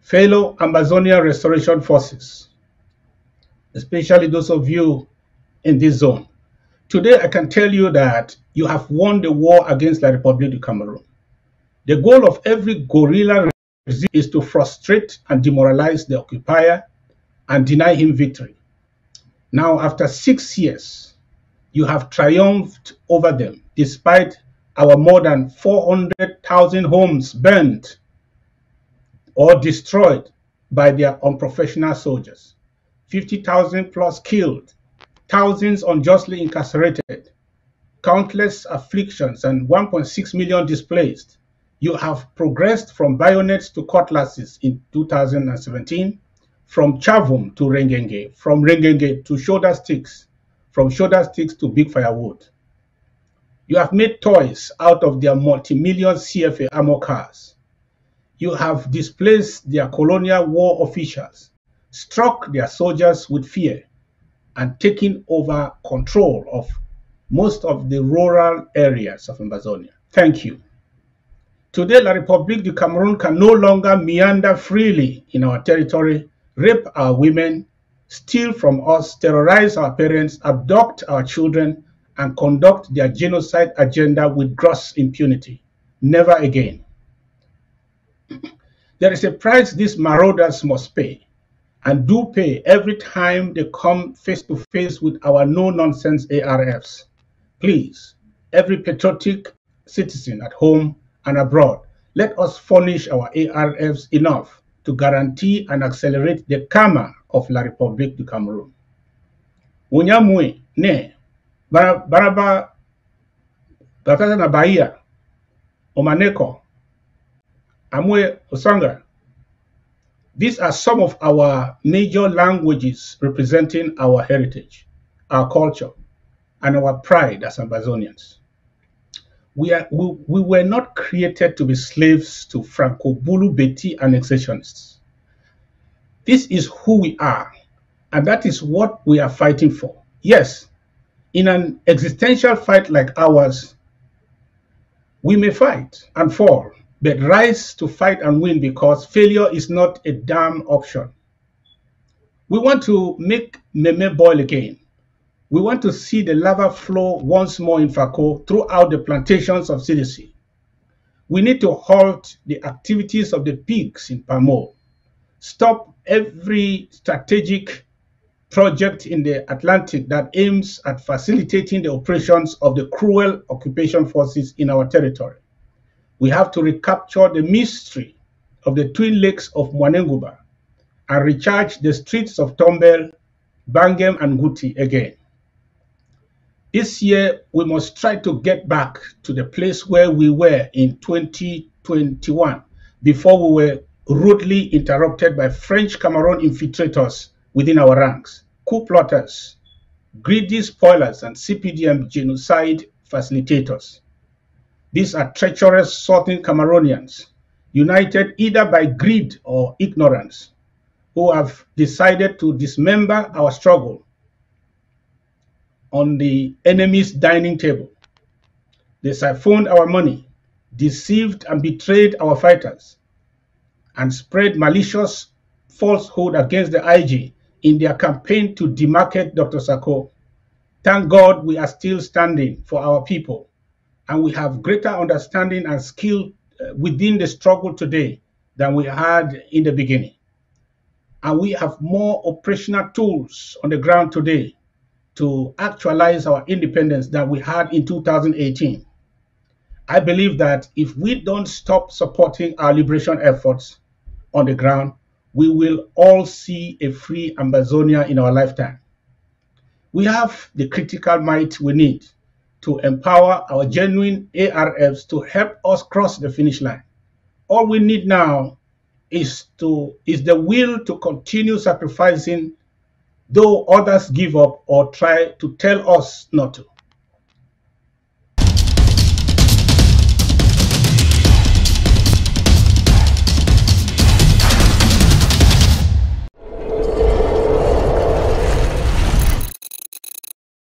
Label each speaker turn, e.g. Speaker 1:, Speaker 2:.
Speaker 1: fellow Ambazonia Restoration Forces, especially those of you in this zone. Today, I can tell you that you have won the war against the Republic of Cameroon. The goal of every guerrilla is to frustrate and demoralize the occupier and deny him victory. Now, after six years, you have triumphed over them despite our more than 400,000 homes burned or destroyed by their unprofessional soldiers, 50,000 plus killed, thousands unjustly incarcerated, countless afflictions, and 1.6 million displaced. You have progressed from bayonets to cutlasses in 2017, from Chavum to Rengenge, from Rengenge to shoulder sticks, from shoulder sticks to big firewood. You have made toys out of their multi-million CFA armor cars. You have displaced their colonial war officials, struck their soldiers with fear, and taken over control of most of the rural areas of Ambazonia. Thank you. Today, La République du Cameroon can no longer meander freely in our territory, rape our women, steal from us, terrorize our parents, abduct our children, and conduct their genocide agenda with gross impunity. Never again. There is a price these marauders must pay, and do pay every time they come face to face with our no-nonsense ARFs. Please, every patriotic citizen at home and abroad, let us furnish our ARFs enough to guarantee and accelerate the karma of La République du Cameroon. Unyamwe, ne, baraba, batata na Bahia, Omaneko, Amwe Osanga. These are some of our major languages representing our heritage, our culture, and our pride as Ambazonians. We, are, we, we were not created to be slaves to Franco-Bulu Beti annexationists. This is who we are, and that is what we are fighting for. Yes, in an existential fight like ours, we may fight and fall, but rise to fight and win because failure is not a damn option. We want to make Meme boil again. We want to see the lava flow once more in Fako throughout the plantations of CDC. We need to halt the activities of the pigs in Pamol, stop every strategic project in the Atlantic that aims at facilitating the operations of the cruel occupation forces in our territory. We have to recapture the mystery of the twin lakes of Manengouba and recharge the streets of Tombel, Bangem, and Nguti again. This year, we must try to get back to the place where we were in 2021 before we were rudely interrupted by French Cameroon infiltrators within our ranks, coup plotters, greedy spoilers, and CPDM genocide facilitators. These are treacherous Southern Cameroonians, united either by greed or ignorance, who have decided to dismember our struggle on the enemy's dining table. They siphoned our money, deceived and betrayed our fighters, and spread malicious falsehood against the IG in their campaign to demarcate Dr. Sako. Thank God we are still standing for our people, and we have greater understanding and skill uh, within the struggle today than we had in the beginning. And we have more operational tools on the ground today to actualize our independence that we had in 2018. I believe that if we don't stop supporting our liberation efforts on the ground, we will all see a free Ambazonia in our lifetime. We have the critical might we need to empower our genuine ARFs to help us cross the finish line. All we need now is to is the will to continue sacrificing though others give up or try to tell us not to.